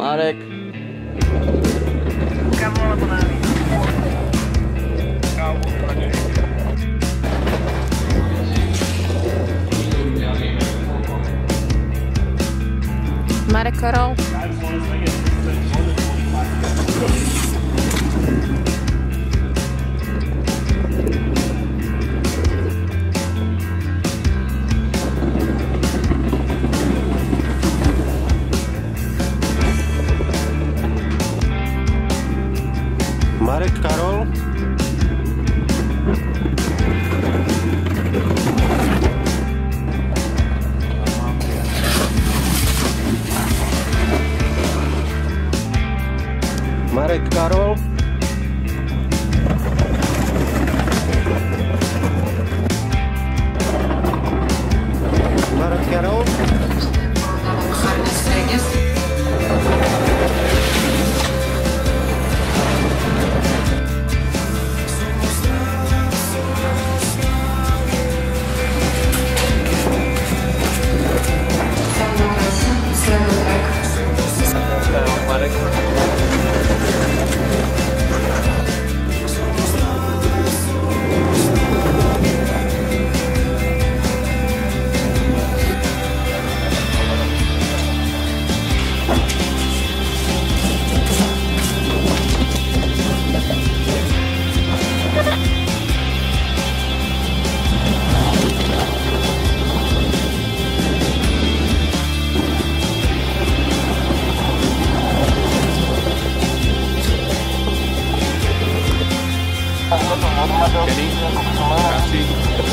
Marek. Kávu alebo na. Marek Karol. Marek Karol. Marek Karol. Marek Karol. Marek. Casi.